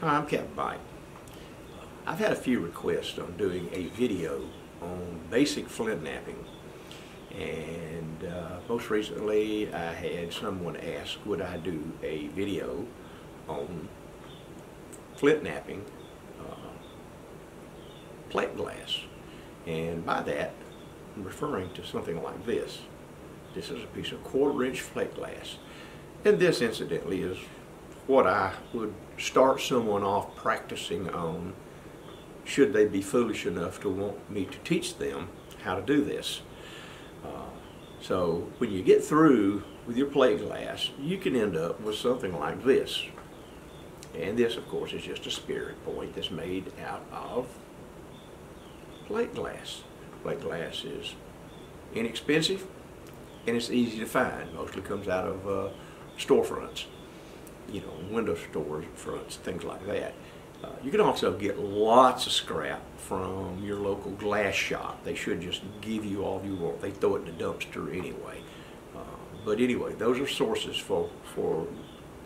Hi, I'm Captain Mike. I've had a few requests on doing a video on basic flint knapping. And uh, most recently I had someone ask would I do a video on flint knapping uh, plate glass. And by that I'm referring to something like this. This is a piece of quarter inch plate glass. And this incidentally is what I would start someone off practicing on should they be foolish enough to want me to teach them how to do this. Uh, so when you get through with your plate glass, you can end up with something like this. And this, of course, is just a spear point that's made out of plate glass. Plate glass is inexpensive and it's easy to find. Mostly comes out of uh, storefronts you know, window stores, fronts, things like that. Uh, you can also get lots of scrap from your local glass shop. They should just give you all you want. They throw it in the dumpster anyway. Uh, but anyway, those are sources for, for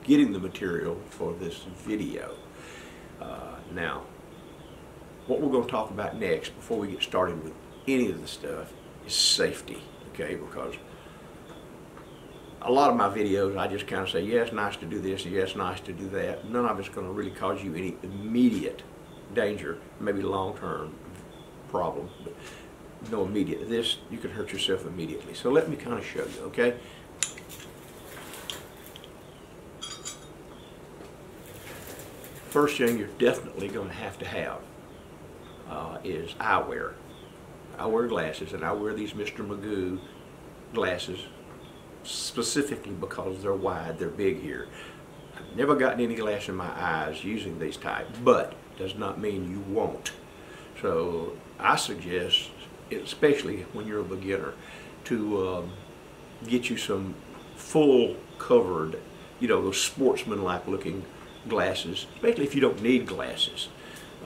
getting the material for this video. Uh, now, what we're going to talk about next, before we get started with any of the stuff, is safety, okay? Because a lot of my videos, I just kind of say, yes, nice to do this, yes, nice to do that. None of it's going to really cause you any immediate danger, maybe long-term problem, but no immediate. This, you can hurt yourself immediately. So let me kind of show you, okay? First thing you're definitely going to have to have uh, is eyewear. I wear glasses, and I wear these Mr. Magoo glasses specifically because they're wide, they're big here. I've never gotten any glass in my eyes using these type, but does not mean you won't. So I suggest, especially when you're a beginner, to um, get you some full covered, you know, those sportsman-like looking glasses, especially if you don't need glasses.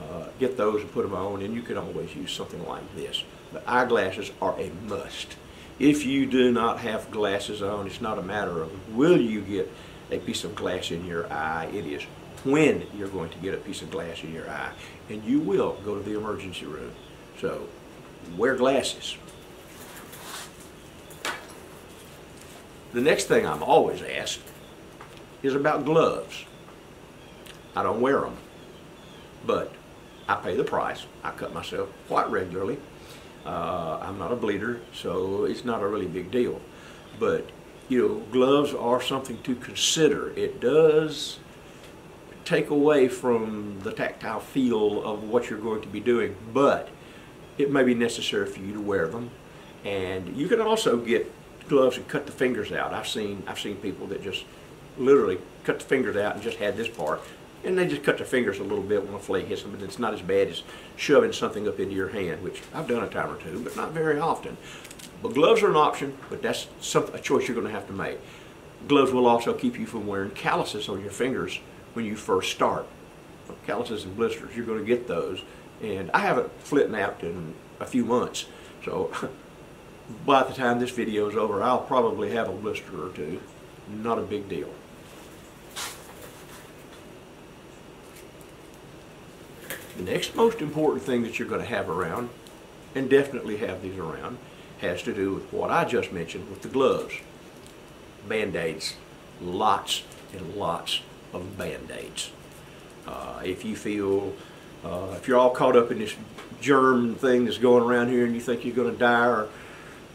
Uh, get those and put them on, and you can always use something like this. But eyeglasses are a must if you do not have glasses on, it's not a matter of will you get a piece of glass in your eye. It is when you're going to get a piece of glass in your eye. And you will go to the emergency room. So wear glasses. The next thing I'm always asked is about gloves. I don't wear them, but I pay the price. I cut myself quite regularly. Uh, I'm not a bleeder, so it's not a really big deal. But, you know, gloves are something to consider. It does take away from the tactile feel of what you're going to be doing, but it may be necessary for you to wear them. And you can also get gloves and cut the fingers out. I've seen I've seen people that just literally cut the fingers out and just had this part and they just cut their fingers a little bit when a flake hits them, but it's not as bad as shoving something up into your hand, which I've done a time or two, but not very often. But gloves are an option, but that's some, a choice you're going to have to make. Gloves will also keep you from wearing calluses on your fingers when you first start. Calluses and blisters, you're going to get those. And I haven't flint knapped in a few months, so by the time this video is over, I'll probably have a blister or two. Not a big deal. The next most important thing that you're going to have around, and definitely have these around, has to do with what I just mentioned with the gloves. Band-Aids. Lots and lots of Band-Aids. Uh, if you feel, uh, if you're all caught up in this germ thing that's going around here and you think you're going to die or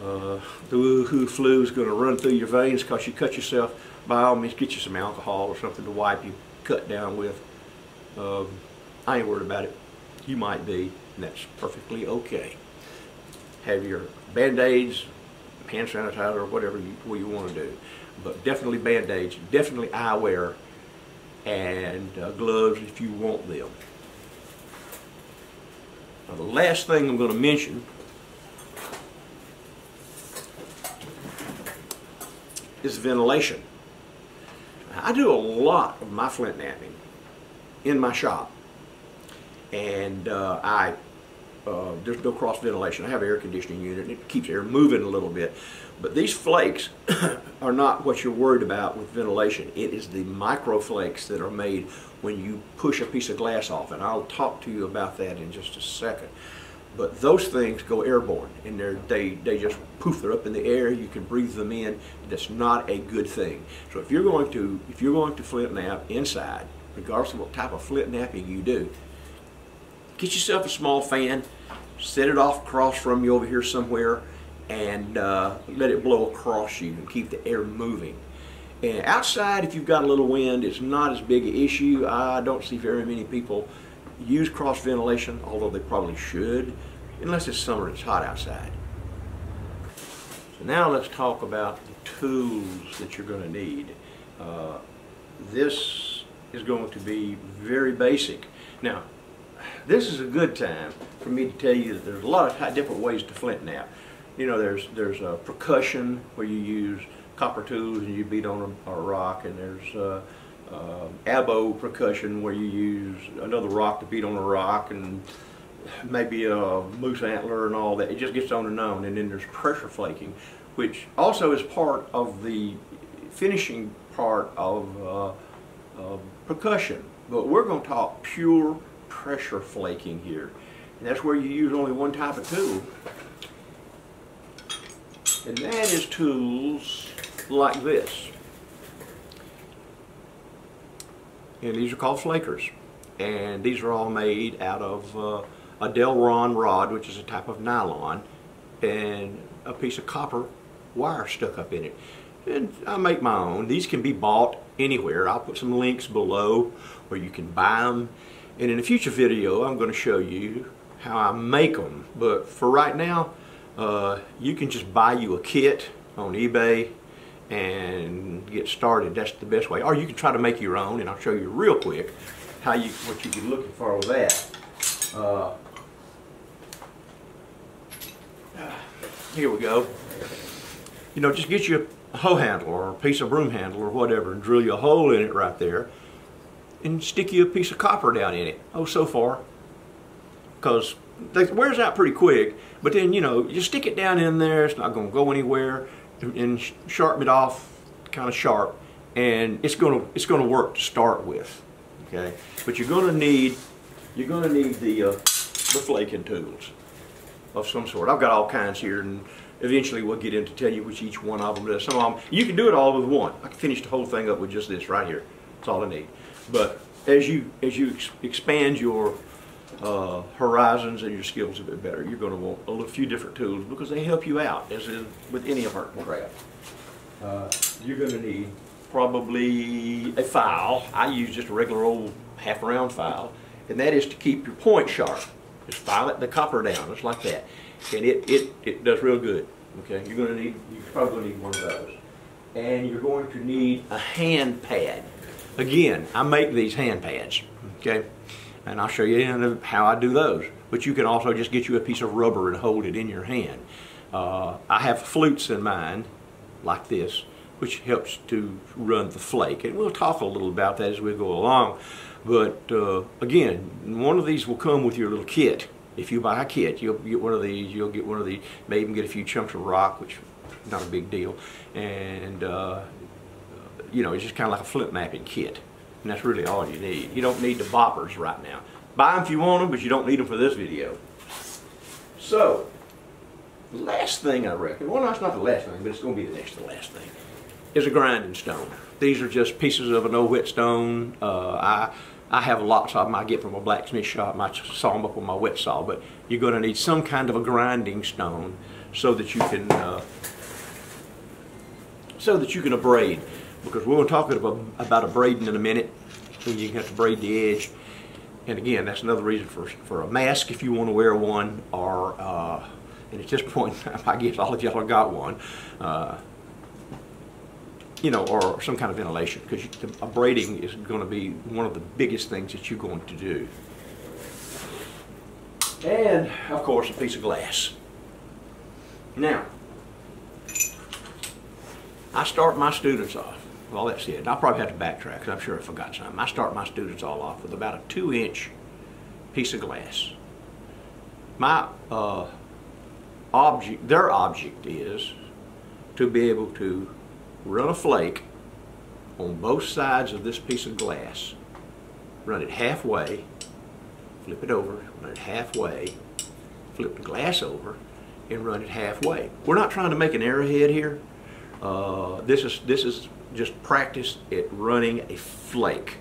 uh, the Wuhan flu is going to run through your veins because you cut yourself, by all means get you some alcohol or something to wipe you cut down with. Um, I ain't worried about it. You might be, and that's perfectly okay. Have your Band-Aids, hand sanitizer, whatever you, what you want to do. But definitely Band-Aids, definitely eyewear, and uh, gloves if you want them. Now the last thing I'm going to mention is ventilation. I do a lot of my flint knapping in my shop and uh, I uh, there's no cross ventilation. I have an air conditioning unit and it keeps air moving a little bit. But these flakes are not what you're worried about with ventilation. It is the micro flakes that are made when you push a piece of glass off, and I'll talk to you about that in just a second. But those things go airborne, and they're, they they just poof, they're up in the air. You can breathe them in. That's not a good thing. So if you're going to if you're going to flint knap inside, regardless of what type of flint knapping you do, get yourself a small fan, set it off across from you over here somewhere, and uh, let it blow across you and keep the air moving. And outside, if you've got a little wind, it's not as big an issue. I don't see very many people use cross ventilation, although they probably should, unless it's summer and it's hot outside. So now let's talk about the tools that you're going to need. Uh, this is going to be very basic. Now, this is a good time for me to tell you that there's a lot of different ways to flint knap. You know, there's there's a percussion where you use copper tools and you beat on a, a rock, and there's uh, uh, abo percussion where you use another rock to beat on a rock, and maybe a moose antler and all that. It just gets on and on. And then there's pressure flaking, which also is part of the finishing part of uh, percussion. But we're going to talk pure pressure flaking here. And that's where you use only one type of tool. And that is tools like this. And these are called flakers. And these are all made out of uh, a Delrin rod, which is a type of nylon, and a piece of copper wire stuck up in it. And I make my own. These can be bought anywhere. I'll put some links below where you can buy them. And in a future video, I'm going to show you how I make them. But for right now, uh, you can just buy you a kit on eBay and get started. That's the best way. Or you can try to make your own, and I'll show you real quick how you what you be looking for with that. Uh, here we go. You know, just get you a hoe handle or a piece of broom handle or whatever and drill you a hole in it right there and stick you a piece of copper down in it. Oh, so far. Because it wears out pretty quick, but then, you know, you stick it down in there, it's not going to go anywhere, and sharpen it off kind of sharp, and it's going to it's going to work to start with, okay? But you're going to need you're going to need the uh, the flaking tools of some sort. I've got all kinds here, and eventually we'll get into tell you which each one of them does. Some of them you can do it all with one. I can finish the whole thing up with just this right here. That's all I need. But as you as you ex expand your uh, horizons and your skills a bit better, you're going to want a few different tools because they help you out, as in with any of our craft. Uh, you're going to need probably a file. I use just a regular old half round file, and that is to keep your point sharp. Just file it the copper down, just like that, and it it it does real good. Okay, you're going to need you're probably going to need one of those, and you're going to need a hand pad. Again, I make these hand pads, okay? And I'll show you how I do those. But you can also just get you a piece of rubber and hold it in your hand. Uh, I have flutes in mine, like this, which helps to run the flake. And we'll talk a little about that as we go along. But uh, again, one of these will come with your little kit. If you buy a kit, you'll get one of these, you'll get one of these, may even get a few chunks of rock, which not a big deal. And uh, you know, it's just kind of like a flint knapping kit. And that's really all you need. You don't need the boppers right now. Buy them if you want them, but you don't need them for this video. So, last thing I reckon, well, that's not the last thing, but it's going to be the next to the last thing, is a grinding stone. These are just pieces of an old whetstone. Uh, I, I have lots of them I get from a blacksmith shop. I saw them up on my wet saw, but you're going to need some kind of a grinding stone so that you can uh, so that you can abrade because we're going to talk about, abrading in a minute. When you have to braid the edge. And again, that's another reason for, for a mask if you want to wear one, or, uh, and at this point, I guess all of y'all have got one, uh, you know, or some kind of ventilation, because abrading is going to be one of the biggest things that you're going to do. And, of course, a piece of glass. Now, I start my students off well, that's it. I'll probably have to backtrack because I'm sure I forgot something. I start my students all off with about a two inch piece of glass. My uh, object, their object is to be able to run a flake on both sides of this piece of glass, run it halfway, flip it over, run it halfway, flip the glass over, and run it halfway. We're not trying to make an arrowhead here. Uh, this is this is just practice at running a flake,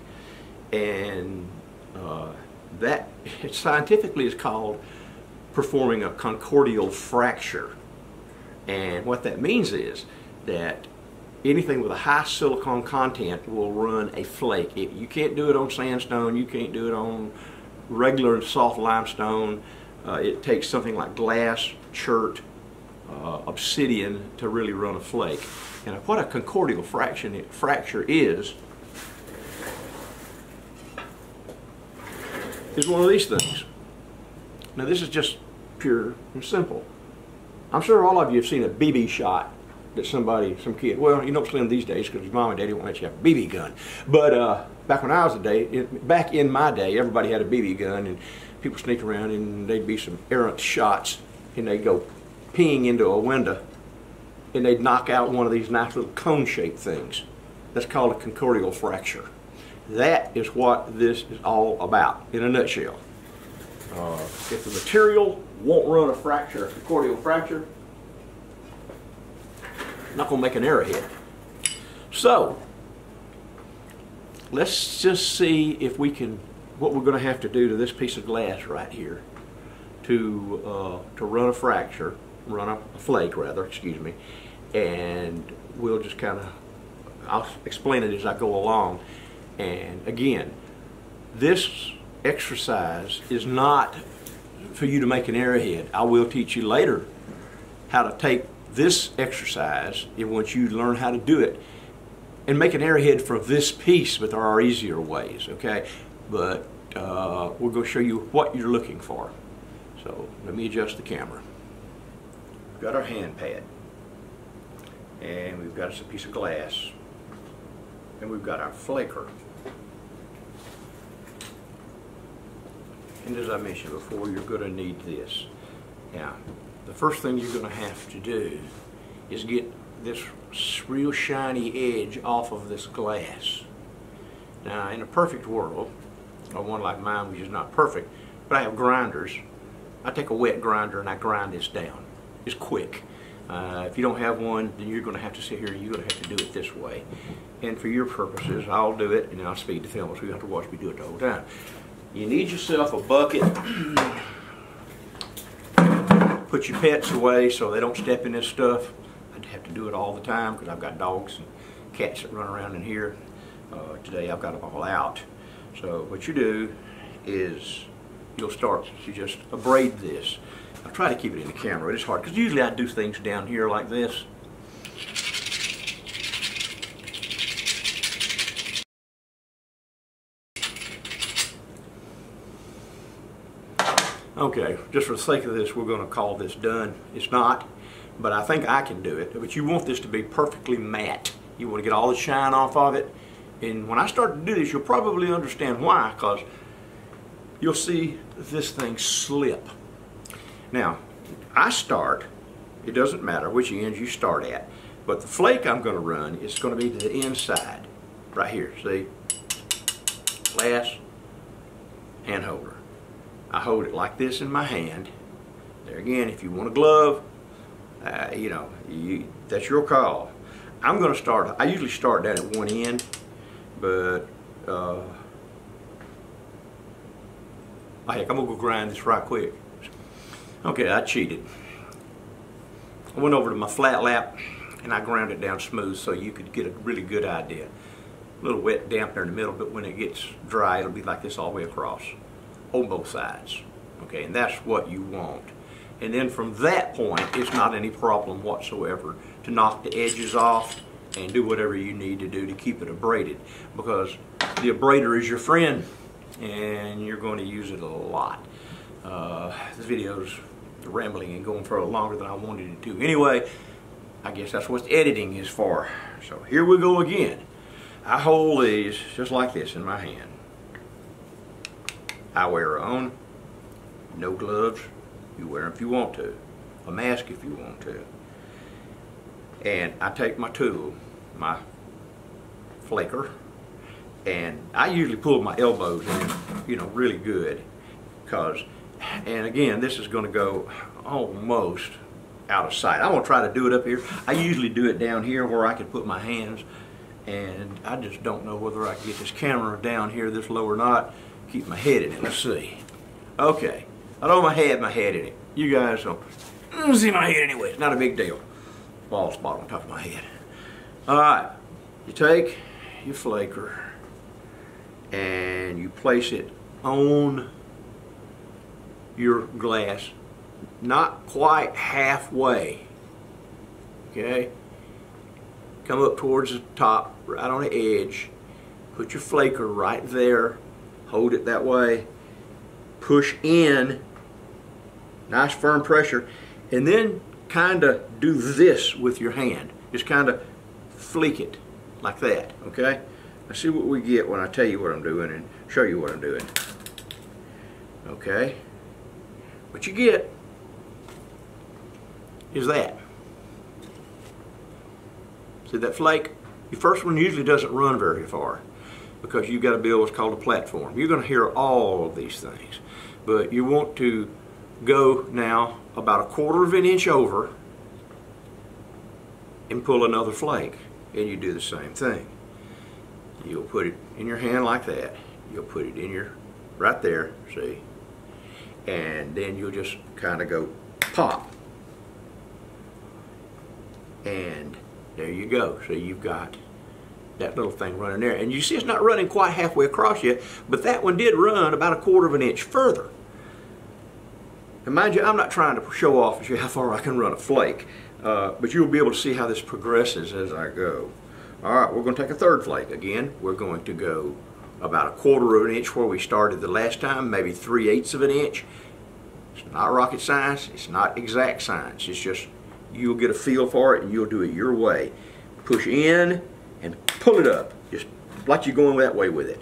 and uh, that scientifically is called performing a concordial fracture. And what that means is that anything with a high silicon content will run a flake. It, you can't do it on sandstone, you can't do it on regular soft limestone. Uh, it takes something like glass, chert, uh, obsidian to really run a flake. And what a concordial fraction, fracture is, is one of these things. Now this is just pure and simple. I'm sure all of you have seen a BB shot that somebody, some kid, well, you don't see them these days because your mom and daddy won't let you have a BB gun. But uh, back when I was a day, it, back in my day, everybody had a BB gun and people sneak around and they'd be some errant shots and they'd go peeing into a window and they'd knock out one of these nice little cone-shaped things. That's called a concordial fracture. That is what this is all about in a nutshell. Uh, if the material won't run a fracture, a concordial fracture, not going to make an arrowhead. So, let's just see if we can, what we're going to have to do to this piece of glass right here to, uh, to run a fracture, run a, a flake rather, excuse me, and we'll just kind of, I'll explain it as I go along. And again, this exercise is not for you to make an arrowhead. I will teach you later how to take this exercise, and once you learn how to do it, and make an arrowhead for this piece, but there are easier ways, okay? But uh, going to show you what you're looking for. So let me adjust the camera. Got our hand pad, and we've got us a piece of glass, and we've got our flaker. And as I mentioned before, you're going to need this. Now, the first thing you're going to have to do is get this real shiny edge off of this glass. Now, in a perfect world, or one like mine, which is not perfect, but I have grinders. I take a wet grinder and I grind this down. It's quick. Uh, if you don't have one, then you're going to have to sit here and you're going to have to do it this way. And for your purposes, I'll do it and I'll speed the film so you have to watch me do it the whole time. You need yourself a bucket put your pets away so they don't step in this stuff. I have to do it all the time because I've got dogs and cats that run around in here. Uh, today I've got them all out. So what you do is you'll start to just abrade this. I try to keep it in the camera. It's hard because usually I do things down here like this. Okay, just for the sake of this, we're going to call this done. It's not, but I think I can do it. But you want this to be perfectly matte. You want to get all the shine off of it. And when I start to do this, you'll probably understand why, because you'll see this thing slip. Now, I start, it doesn't matter which end you start at, but the flake I'm going to run is going to be to the inside, right here, see? Glass, hand holder. I hold it like this in my hand. There again, if you want a glove, uh, you know, you, that's your call. I'm going to start, I usually start down at one end, but uh, oh, heck, I'm going to go grind this right quick. Okay, I cheated. I went over to my flat lap and I ground it down smooth so you could get a really good idea. A little wet, damp there in the middle, but when it gets dry, it'll be like this all the way across on both sides. Okay, and that's what you want. And then from that point, it's not any problem whatsoever to knock the edges off and do whatever you need to do to keep it abraded because the abrader is your friend and you're going to use it a lot. Uh, this video's rambling and going for longer than I wanted it to. Anyway, I guess that's what editing is for. So here we go again. I hold these just like this in my hand. I wear a own. No gloves. You wear them if you want to. A mask if you want to. And I take my tool, my flaker, and I usually pull my elbows in, you know, really good. Cause, and again, this is gonna go almost out of sight. I'm gonna try to do it up here. I usually do it down here where I can put my hands and I just don't know whether I can get this camera down here this low or not. Keep my head in it, let's see. Okay, I don't my head, my head in it. You guys don't see my head anyway, it's not a big deal. Bald spot on top of my head. All right, you take your flaker and you place it on your glass, not quite halfway, okay? Come up towards the top, right on the edge, put your flaker right there, hold it that way, push in, nice firm pressure, and then kind of do this with your hand. Just kind of flick it like that, okay? Let's see what we get when I tell you what I'm doing and show you what I'm doing. Okay? What you get is that. See that flake? Your first one usually doesn't run very far because you've got to build what's called a platform. You're going to hear all of these things, but you want to go now about a quarter of an inch over and pull another flake and you do the same thing. You'll put it in your hand like that. You'll put it in your, right there, see? And then you'll just kind of go pop. And there you go. So you've got that little thing running there. And you see it's not running quite halfway across yet, but that one did run about a quarter of an inch further. And mind you, I'm not trying to show off as you how far I can run a flake, uh, but you'll be able to see how this progresses as I go. All right, we're going to take a third flake. Again, we're going to go about a quarter of an inch where we started the last time, maybe three eighths of an inch. It's not rocket science. It's not exact science. It's just you'll get a feel for it and you'll do it your way. Push in and pull it up, just like you're going that way with it.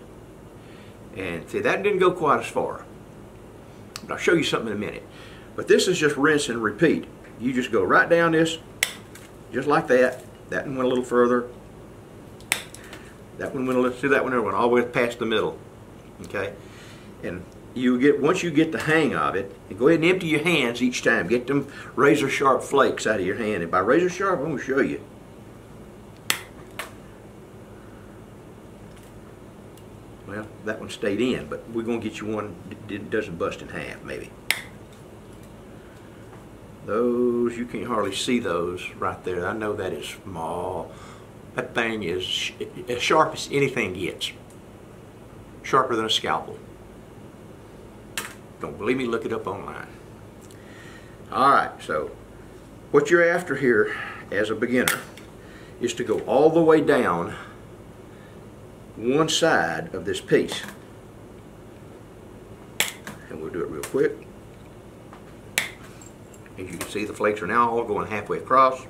And see, that didn't go quite as far. But I'll show you something in a minute. But this is just rinse and repeat. You just go right down this, just like that. That one went a little further. That one went see that one the way past the middle. Okay? And you get once you get the hang of it, and go ahead and empty your hands each time. Get them razor sharp flakes out of your hand. And by razor sharp, I'm going to show you. Well, that one stayed in, but we're going to get you one that doesn't bust in half, maybe. Those, you can't hardly see those right there. I know that is small. That thing is as sharp as anything gets. Sharper than a scalpel. Don't believe me, look it up online. All right, so what you're after here as a beginner is to go all the way down one side of this piece. And we'll do it real quick. As you can see, the flakes are now all going halfway across.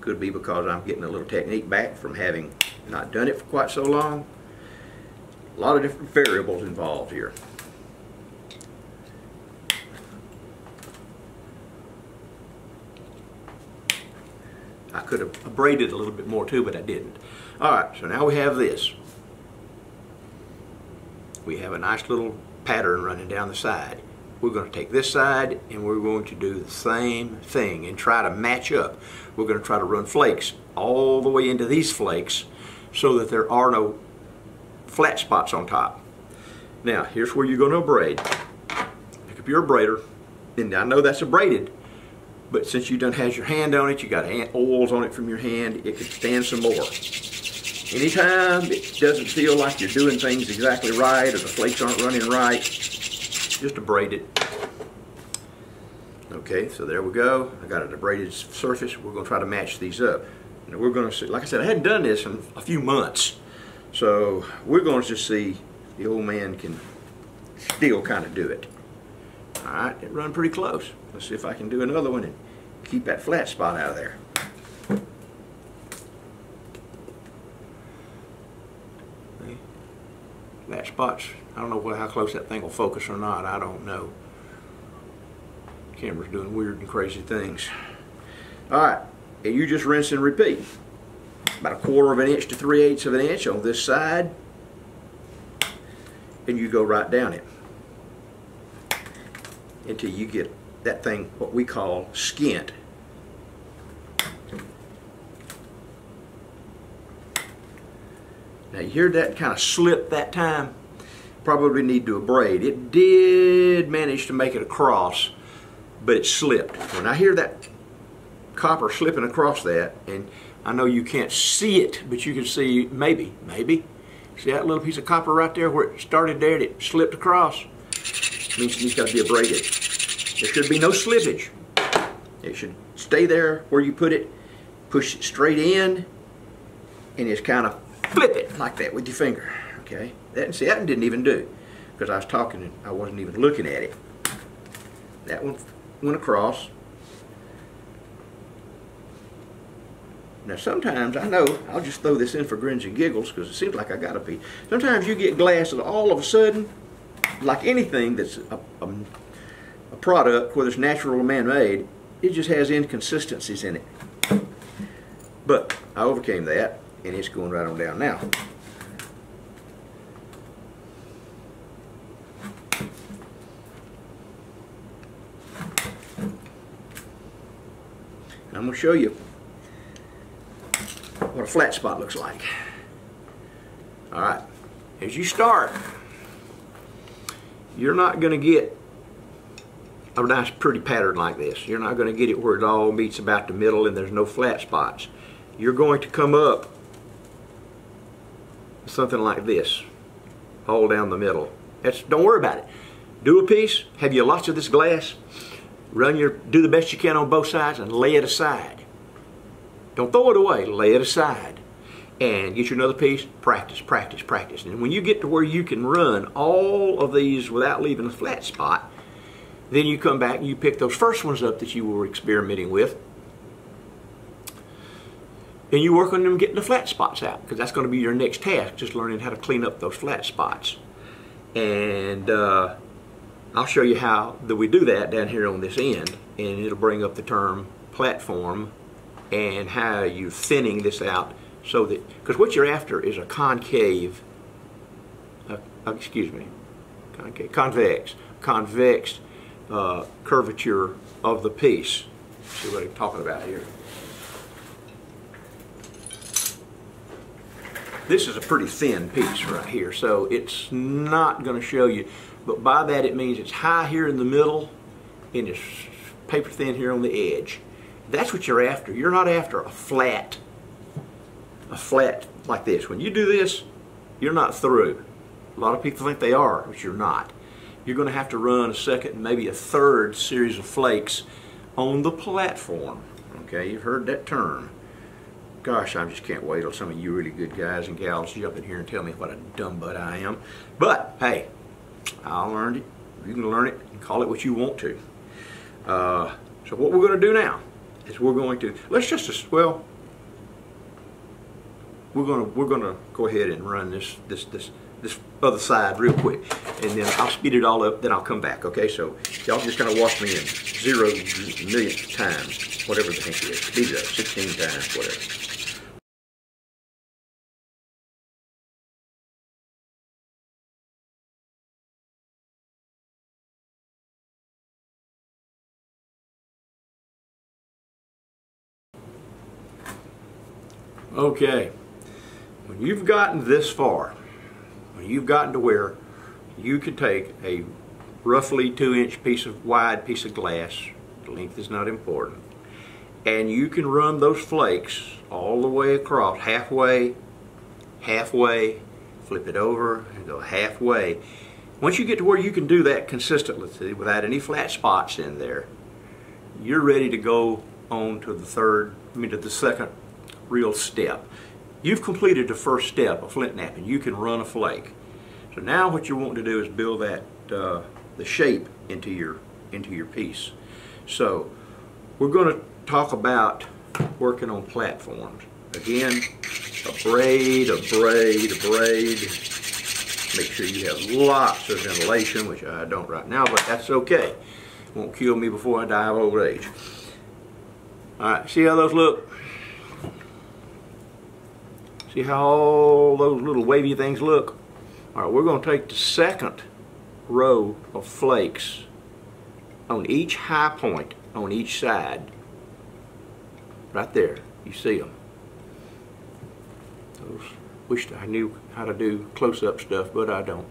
Could be because I'm getting a little technique back from having not done it for quite so long. A lot of different variables involved here. I could have braided a little bit more too, but I didn't. All right, so now we have this we have a nice little pattern running down the side. We're going to take this side and we're going to do the same thing and try to match up. We're going to try to run flakes all the way into these flakes so that there are no flat spots on top. Now, here's where you're going to braid. Pick up your braider, and I know that's abraded, but since you done has your hand on it, you got oils on it from your hand, it could stand some more. Anytime it doesn't feel like you're doing things exactly right or the flakes aren't running right, just abrade it. Okay, so there we go. I got an abraded surface. We're going to try to match these up. Now we're going to see, like I said, I hadn't done this in a few months. So we're going to just see the old man can still kind of do it. All right, it run pretty close. Let's see if I can do another one and keep that flat spot out of there. that spot's, I don't know how close that thing will focus or not, I don't know. Camera's doing weird and crazy things. All right, and you just rinse and repeat. About a quarter of an inch to three eighths of an inch on this side, and you go right down it until you get that thing what we call skint. Now you hear that kind of slip that time? Probably need to abrade. It did manage to make it across, but it slipped. When I hear that copper slipping across that, and I know you can't see it, but you can see maybe, maybe. See that little piece of copper right there where it started there and it slipped across? It means it's got to be abraded. There should be no slippage. It should stay there where you put it, push it straight in, and just kind of flip it like that with your finger. Okay, that see that one didn't even do because I was talking and I wasn't even looking at it. That one went across. Now sometimes I know I'll just throw this in for grins and giggles because it seems like I gotta be. Sometimes you get glass all of a sudden, like anything that's a, a, a product, whether it's natural or man-made, it just has inconsistencies in it. But I overcame that and it's going right on down now. I'm going to show you what a flat spot looks like. All right, as you start, you're not going to get a nice pretty pattern like this. You're not going to get it where it all meets about the middle and there's no flat spots. You're going to come up something like this. Hold down the middle. That's, don't worry about it. Do a piece, have you lots of this glass, run your, do the best you can on both sides and lay it aside. Don't throw it away, lay it aside. And get you another piece, practice, practice, practice. And when you get to where you can run all of these without leaving a flat spot, then you come back and you pick those first ones up that you were experimenting with and you work on them getting the flat spots out because that's going to be your next task, just learning how to clean up those flat spots. And uh, I'll show you how that we do that down here on this end, and it'll bring up the term platform and how you're thinning this out so that, because what you're after is a concave, uh, excuse me, concave, convex, convex uh, curvature of the piece. See what I'm talking about here. This is a pretty thin piece right here, so it's not going to show you. But by that it means it's high here in the middle and it's paper thin here on the edge. That's what you're after. You're not after a flat, a flat like this. When you do this, you're not through. A lot of people think they are, but you're not. You're going to have to run a second, maybe a third series of flakes on the platform. Okay, you've heard that term gosh, I just can't wait till some of you really good guys and gals jump in here and tell me what a dumb butt I am. But, hey, I learned it. You can learn it and call it what you want to. Uh, so what we're going to do now is we're going to, let's just, well, we're going to, we're going to go ahead and run this, this, this, this other side real quick. And then I'll speed it all up, then I'll come back, okay? So y'all just kind of watch me in zero millionth times, whatever the heck it is. Speed it up, 16 times, whatever. Okay, when you've gotten this far, when you've gotten to where you can take a roughly two inch piece of wide piece of glass, the length is not important, and you can run those flakes all the way across, halfway, halfway, flip it over, and go halfway. Once you get to where you can do that consistently without any flat spots in there, you're ready to go on to the third, I mean to the second real step. You've completed the first step of flint knapping. You can run a flake. So now what you want to do is build that uh, the shape into your into your piece. So we're going to talk about working on platforms. Again, abrade, a braid, abrade. Make sure you have lots of ventilation, which I don't right now, but that's okay. Won't kill me before I die of old age. All right, see how those look? See how all those little wavy things look? All right, we're going to take the second row of flakes on each high point on each side. Right there, you see them. Those, wished I knew how to do close-up stuff, but I don't.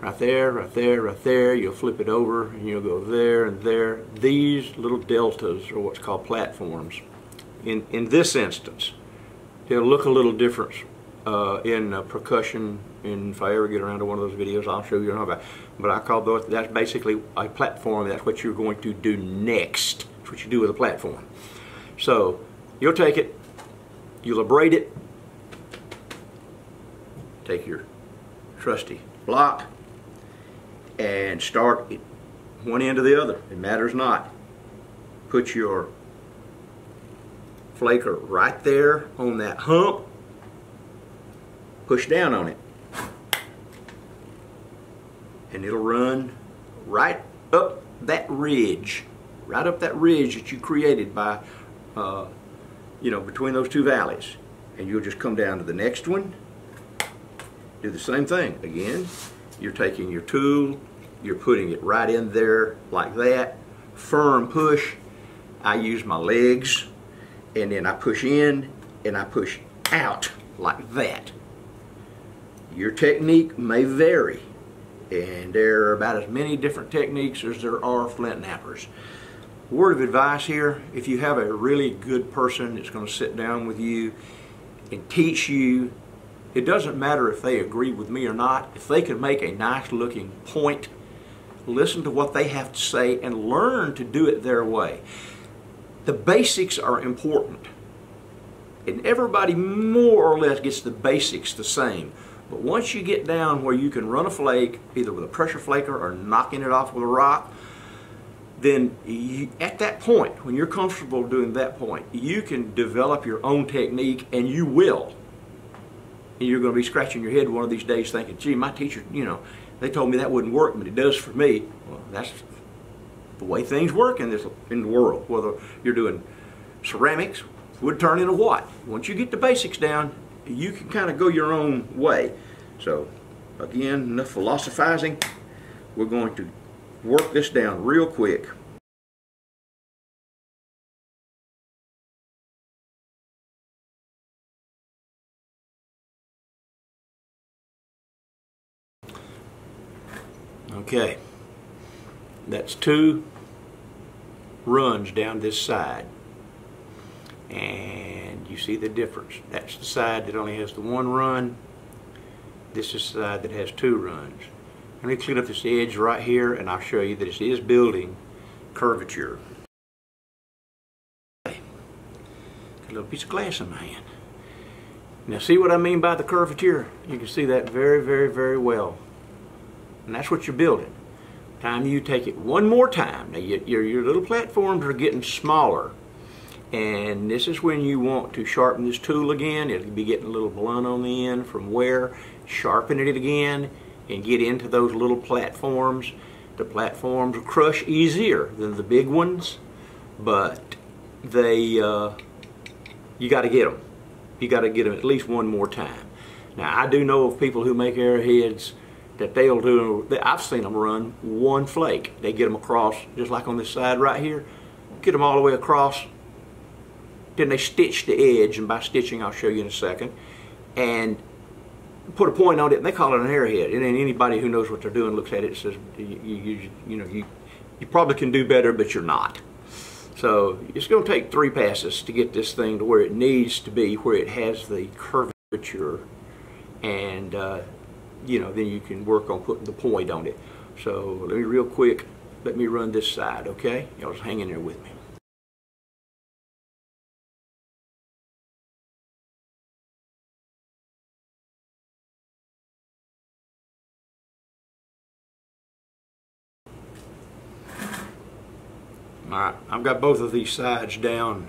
Right there, right there, right there, you'll flip it over and you'll go there and there. These little deltas are what's called platforms. In, in this instance, they'll look a little different uh, in uh, percussion. And if I ever get around to one of those videos, I'll show you about. But I call those, that's basically a platform. That's what you're going to do next. That's what you do with a platform. So you'll take it, you'll abrade it, take your trusty block, and start it one end to the other. It matters not. Put your flaker right there on that hump. Push down on it. And it'll run right up that ridge. Right up that ridge that you created by, uh, you know, between those two valleys. And you'll just come down to the next one. Do the same thing. Again, you're taking your tool, you're putting it right in there like that. Firm push. I use my legs and then I push in and I push out like that. Your technique may vary and there are about as many different techniques as there are flint knappers. Word of advice here, if you have a really good person that's going to sit down with you and teach you, it doesn't matter if they agree with me or not, if they can make a nice looking point, listen to what they have to say and learn to do it their way the basics are important. And everybody more or less gets the basics the same. But once you get down where you can run a flake, either with a pressure flaker or knocking it off with a rock, then you, at that point, when you're comfortable doing that point, you can develop your own technique and you will. And you're going to be scratching your head one of these days thinking, gee, my teacher, you know, they told me that wouldn't work, but it does for me. Well, that's the way things work in this in the world. Whether you're doing ceramics, wood turn into what? Once you get the basics down, you can kind of go your own way. So again, enough philosophizing. We're going to work this down real quick. Okay, that's two runs down this side. And you see the difference. That's the side that only has the one run. This is the side that has two runs. Let me clean up this edge right here and I'll show you that it is building curvature. A little piece of glass in my hand. Now see what I mean by the curvature? You can see that very, very, very well. And that's what you're building time you take it one more time, now your, your little platforms are getting smaller and this is when you want to sharpen this tool again. It'll be getting a little blunt on the end from wear. Sharpen it again and get into those little platforms. The platforms will crush easier than the big ones, but they uh, you got to get them. You got to get them at least one more time. Now I do know of people who make arrowheads that they'll do, I've seen them run one flake. They get them across, just like on this side right here, get them all the way across. Then they stitch the edge, and by stitching I'll show you in a second, and put a point on it, and they call it an arrowhead. And then anybody who knows what they're doing looks at it and says, you, you, you know, you, you probably can do better, but you're not. So it's going to take three passes to get this thing to where it needs to be, where it has the curvature and uh, you know, then you can work on putting the point on it. So let me real quick, let me run this side, okay? Y'all just hang in there with me. All right, I've got both of these sides down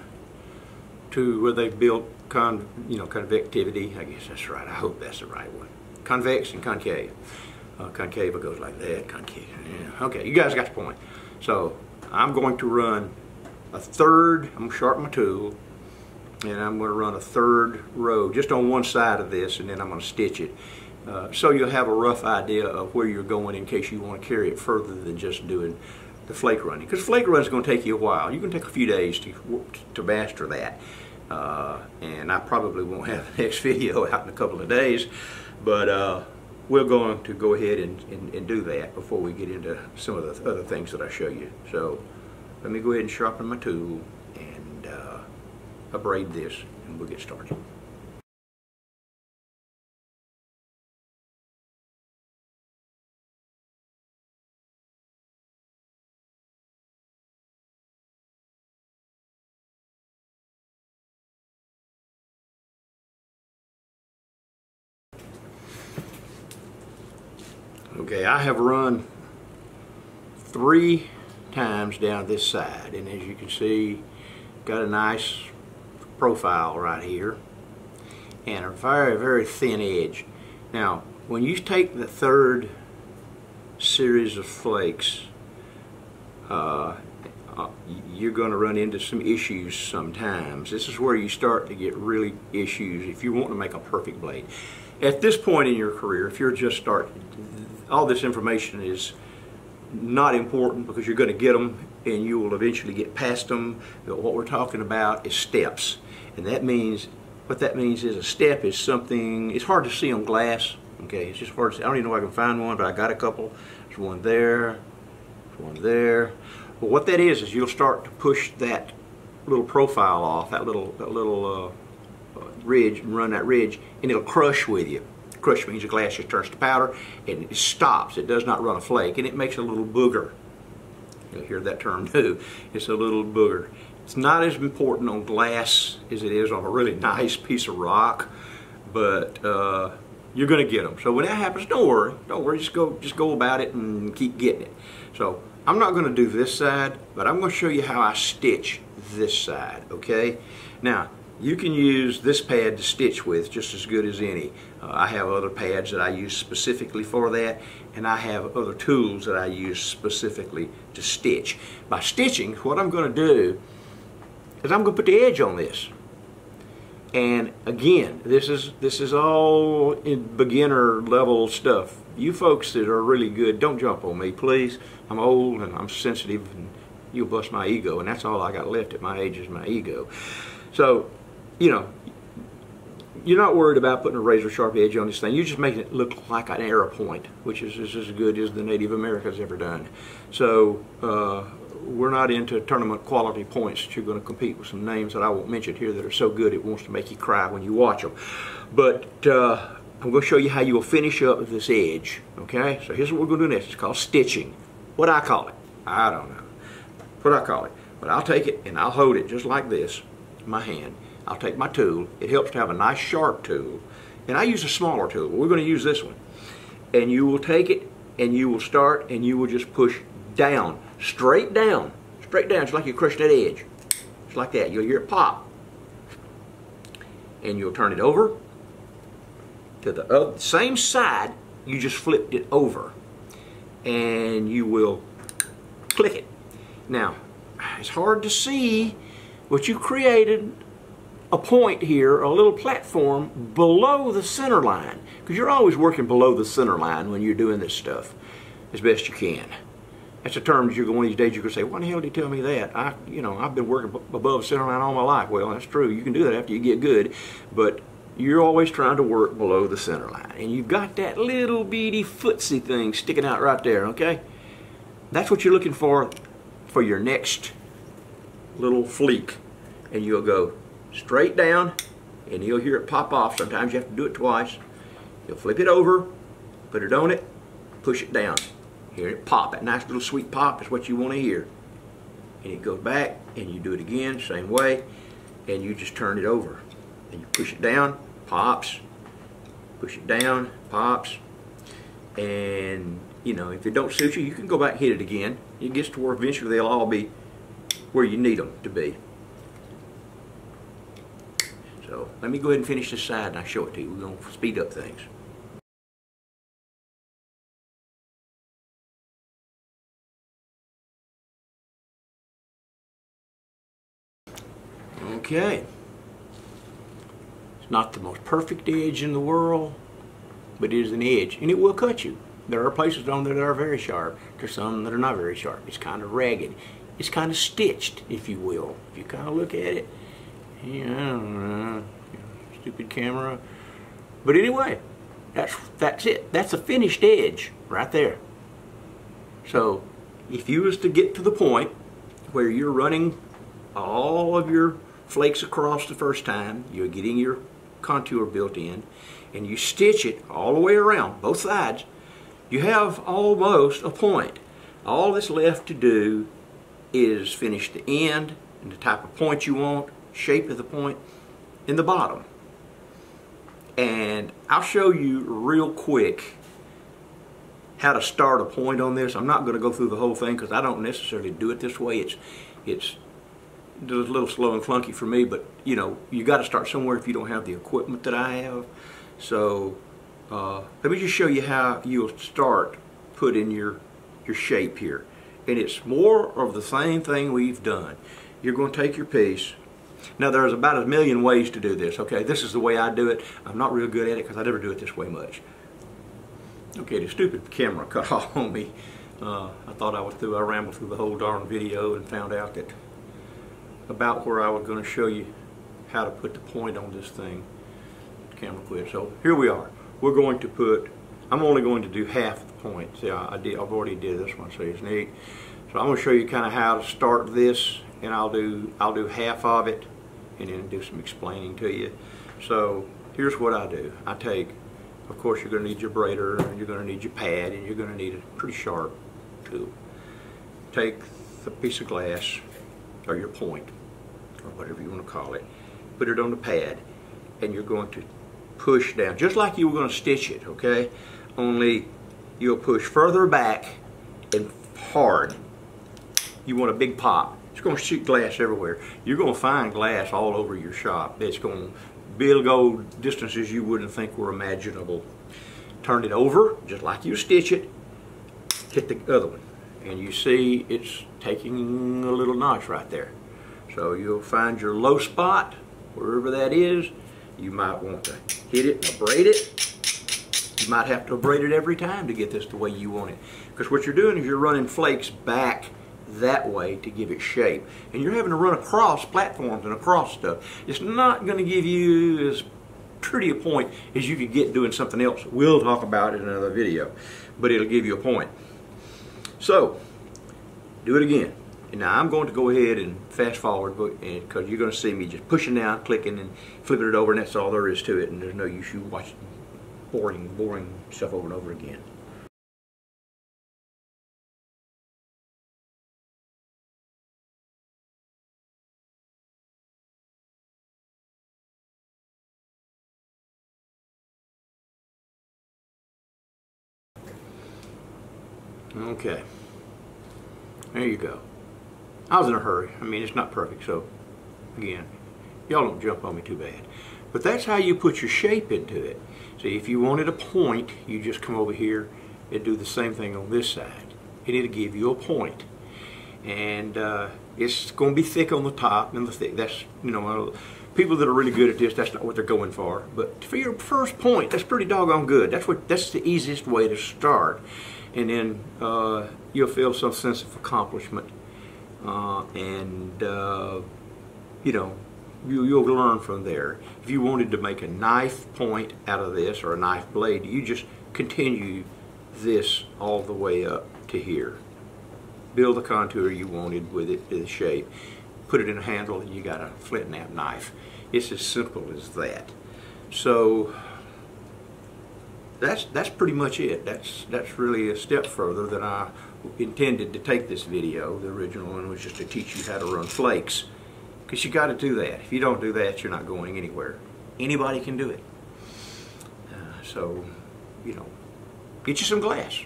to where they've built con, you know, convectivity. I guess that's right. I hope that's the right one convex and concave. Uh, concave goes like that, concave. Yeah. Okay, you guys got the point. So I'm going to run a third, I'm going to sharpen my tool, and I'm going to run a third row just on one side of this and then I'm going to stitch it. Uh, so you'll have a rough idea of where you're going in case you want to carry it further than just doing the flake running. Because flake run is going to take you a while. You can take a few days to, to master that. Uh, and I probably won't have the next video out in a couple of days, but uh, we're going to go ahead and, and, and, do that before we get into some of the other things that I show you. So let me go ahead and sharpen my tool and uh, abrade this and we'll get started. Okay, I have run three times down this side and as you can see got a nice profile right here and a very very thin edge. Now when you take the third series of flakes uh, uh, you're going to run into some issues sometimes. This is where you start to get really issues if you want to make a perfect blade. At this point in your career, if you're just starting, all this information is not important because you're going to get them and you will eventually get past them. But what we're talking about is steps. And that means, what that means is a step is something, it's hard to see on glass. Okay, it's just hard to see. I don't even know if I can find one, but I got a couple. There's one there, one there. But what that is, is you'll start to push that little profile off, that little, that little uh, uh ridge, and run that ridge, and it'll crush with you. Crush means the glass just turns to powder and it stops. It does not run a flake and it makes a little booger. You'll hear that term too. It's a little booger. It's not as important on glass as it is on a really nice piece of rock, but uh, you're going to get them. So when that happens, don't worry. Don't worry. Just go, just go about it and keep getting it. So I'm not going to do this side, but I'm going to show you how I stitch this side. Okay. Now you can use this pad to stitch with just as good as any. Uh, I have other pads that I use specifically for that and I have other tools that I use specifically to stitch. By stitching, what I'm going to do is I'm going to put the edge on this. And again, this is this is all in beginner level stuff. You folks that are really good, don't jump on me, please. I'm old and I'm sensitive and you'll bust my ego and that's all I got left at my age is my ego. So you know, you're not worried about putting a razor sharp edge on this thing. You're just making it look like an arrow point, which is, is as good as the Native Americans ever done. So uh, we're not into tournament quality points that you're going to compete with some names that I won't mention here that are so good it wants to make you cry when you watch them. But uh, I'm going to show you how you will finish up this edge. Okay, so here's what we're going to do next. It's called stitching. What I call it, I don't know. What I call it. But I'll take it and I'll hold it just like this my hand I'll take my tool. It helps to have a nice sharp tool. And I use a smaller tool. We're going to use this one. And you will take it and you will start and you will just push down, straight down, straight down, just like you crush that edge. Just like that. You'll hear it pop. And you'll turn it over to the other, same side. You just flipped it over. And you will click it. Now, it's hard to see what you created a point here, a little platform below the center line. Because you're always working below the center line when you're doing this stuff as best you can. That's the terms you're of these days going to say, why the hell did you tell me that? I, you know, I've been working above the center line all my life. Well, that's true. You can do that after you get good. But you're always trying to work below the center line. And you've got that little bitty footsie thing sticking out right there, okay? That's what you're looking for for your next little flake. And you'll go straight down and you'll hear it pop off. Sometimes you have to do it twice. You'll flip it over, put it on it, push it down. Hear it pop. That nice little sweet pop is what you want to hear. And it goes back and you do it again, same way, and you just turn it over. And you push it down, pops, push it down, pops, and you know, if it don't suit you, you can go back and hit it again. It gets to where eventually they'll all be where you need them to be. So let me go ahead and finish this side and I'll show it to you. We're going to speed up things. Okay. It's not the most perfect edge in the world, but it is an edge, and it will cut you. There are places on there that are very sharp. There's some that are not very sharp. It's kind of ragged. It's kind of stitched, if you will. If you kind of look at it, yeah, stupid camera. But anyway, that's that's it. That's a finished edge right there. So, if you was to get to the point where you're running all of your flakes across the first time, you're getting your contour built in, and you stitch it all the way around, both sides, you have almost a point. All that's left to do is finish the end and the type of point you want, shape of the point, in the bottom. And I'll show you real quick how to start a point on this. I'm not going to go through the whole thing because I don't necessarily do it this way. It's it's a little slow and clunky for me, but you know, you got to start somewhere if you don't have the equipment that I have. So uh, let me just show you how you'll start putting your your shape here. And it's more of the same thing we've done. You're going to take your piece. Now there's about a million ways to do this, okay? This is the way I do it. I'm not real good at it because I never do it this way much. Okay, the stupid camera cut off on me. Uh, I thought I was through, I rambled through the whole darn video and found out that about where I was going to show you how to put the point on this thing. The camera quit. So here we are. We're going to put, I'm only going to do half the point. See, I, I did, I've already did this one, so it's neat. So I'm going to show you kind of how to start this, and I'll do, I'll do half of it, and then do some explaining to you. So here's what I do. I take, of course, you're going to need your abrader, and you're going to need your pad, and you're going to need a pretty sharp tool. Take the piece of glass, or your point, or whatever you want to call it, put it on the pad, and you're going to push down, just like you were going to stitch it, okay? Only you'll push further back and hard. You want a big pop. It's going to shoot glass everywhere. You're going to find glass all over your shop. It's going to to go distances you wouldn't think were imaginable. Turn it over, just like you stitch it, hit the other one. And you see it's taking a little notch right there. So you'll find your low spot, wherever that is. You might want to hit it and abrade it. You might have to abrade it every time to get this the way you want it. Because what you're doing is you're running flakes back that way to give it shape. And you're having to run across platforms and across stuff. It's not going to give you as pretty a point as you could get doing something else. We'll talk about it in another video. But it'll give you a point. So, do it again. And now I'm going to go ahead and fast forward because you're going to see me just pushing down, clicking, and flipping it over, and that's all there is to it. And there's no use you watching boring, boring stuff over and over again. Okay. There you go. I was in a hurry. I mean, it's not perfect, so again, y'all don't jump on me too bad. But that's how you put your shape into it. See, if you wanted a point, you just come over here and do the same thing on this side. And it'll give you a point. And uh, it's going to be thick on the top and the thick. That's, you know, people that are really good at this, that's not what they're going for. But for your first point, that's pretty doggone good. That's what. That's the easiest way to start. And then uh, you'll feel some sense of accomplishment uh, and uh, you know you, you'll learn from there. If you wanted to make a knife point out of this or a knife blade, you just continue this all the way up to here. Build the contour you wanted with it, the shape. Put it in a handle and you got a flint knap knife. It's as simple as that. So that's that's pretty much it. That's that's really a step further than I intended to take this video. The original one was just to teach you how to run flakes. Because you got to do that. If you don't do that, you're not going anywhere. Anybody can do it. Uh, so, you know, get you some glass.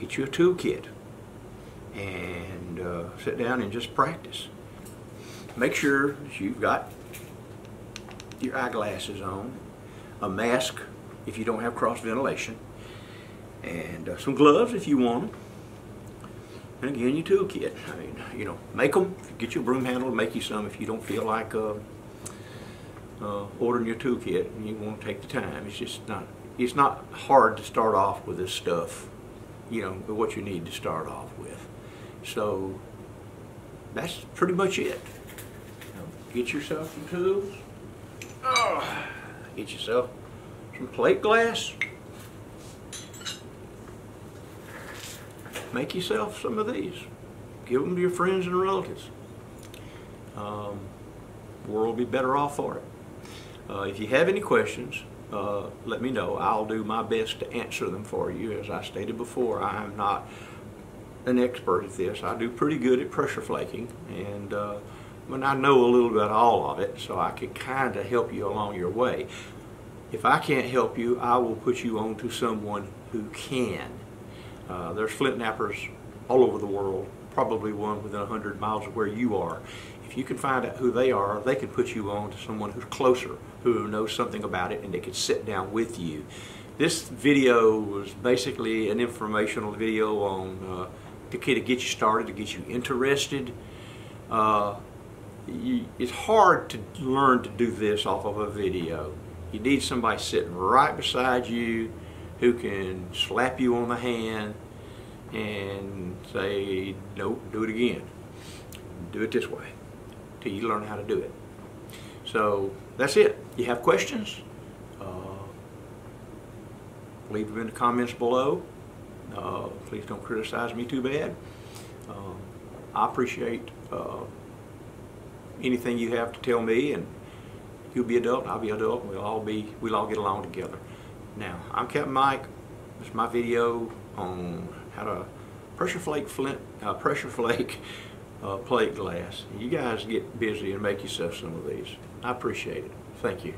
Get you a toolkit. And uh, sit down and just practice. Make sure that you've got your eyeglasses on, a mask if you don't have cross ventilation, and uh, some gloves if you want them and again, your toolkit. I mean, you know, make them. Get your broom handle, make you some if you don't feel like uh, uh, ordering your toolkit and you want to take the time. It's just not, it's not hard to start off with this stuff, you know, what you need to start off with. So that's pretty much it. Get yourself some tools. Oh, get yourself some plate glass. Make yourself some of these. Give them to your friends and relatives. Um, world will be better off for it. Uh, if you have any questions, uh, let me know. I'll do my best to answer them for you. As I stated before, I am not an expert at this. I do pretty good at pressure flaking, and uh, I, I know a little bit all of it, so I can kind of help you along your way. If I can't help you, I will put you on to someone who can. Uh, there's flint knappers all over the world, probably one within 100 miles of where you are. If you can find out who they are, they can put you on to someone who's closer, who knows something about it, and they can sit down with you. This video was basically an informational video on uh, to kind of get you started, to get you interested. Uh, you, it's hard to learn to do this off of a video. You need somebody sitting right beside you who can slap you on the hand and say, nope, do it again. Do it this way till you learn how to do it. So that's it. You have questions? Uh, leave them in the comments below. Uh, please don't criticize me too bad. Um, I appreciate uh, anything you have to tell me, and you'll be adult, I'll be adult, we'll all be, we'll all get along together. Now, I'm Captain Mike. This is my video on how to pressure flake flint, uh, pressure flake uh, plate glass. You guys get busy and make yourself some of these. I appreciate it. Thank you.